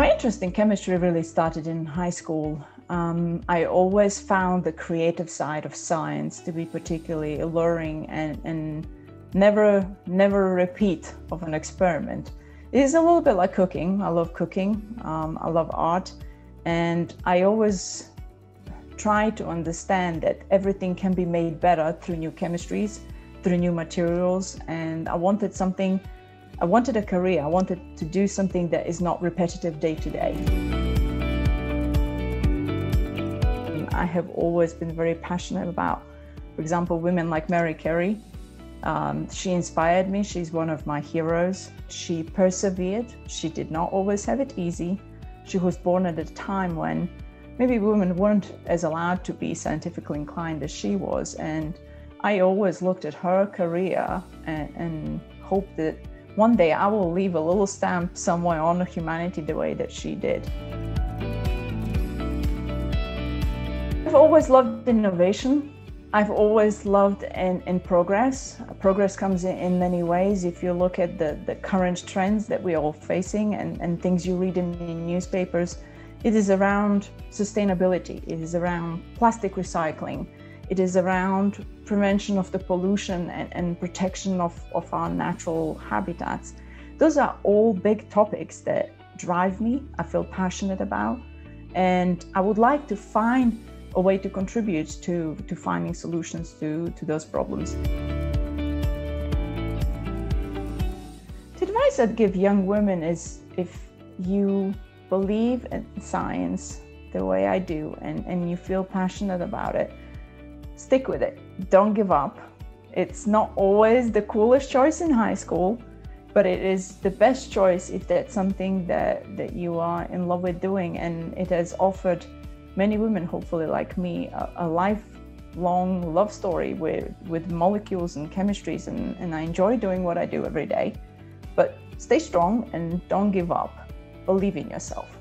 My interest in chemistry really started in high school. Um, I always found the creative side of science to be particularly alluring and, and never, never repeat of an experiment. It is a little bit like cooking. I love cooking. Um, I love art. And I always try to understand that everything can be made better through new chemistries, through new materials. And I wanted something, I wanted a career. I wanted to do something that is not repetitive day to day. I have always been very passionate about, for example, women like Marie Curie. Um, she inspired me. She's one of my heroes. She persevered. She did not always have it easy. She was born at a time when maybe women weren't as allowed to be scientifically inclined as she was. And I always looked at her career and, and hoped that one day I will leave a little stamp somewhere on humanity the way that she did. I've always loved innovation. I've always loved in, in progress. Progress comes in, in many ways. If you look at the, the current trends that we're all facing and, and things you read in, in newspapers, it is around sustainability. It is around plastic recycling. It is around prevention of the pollution and, and protection of, of our natural habitats. Those are all big topics that drive me, I feel passionate about. And I would like to find a way to contribute to, to finding solutions to, to those problems. The advice I'd give young women is if you believe in science the way I do and, and you feel passionate about it, stick with it. Don't give up. It's not always the coolest choice in high school, but it is the best choice if that's something that, that you are in love with doing and it has offered many women, hopefully like me, a, a lifelong love story with, with molecules and chemistries, and, and I enjoy doing what I do every day. But stay strong and don't give up. Believe in yourself.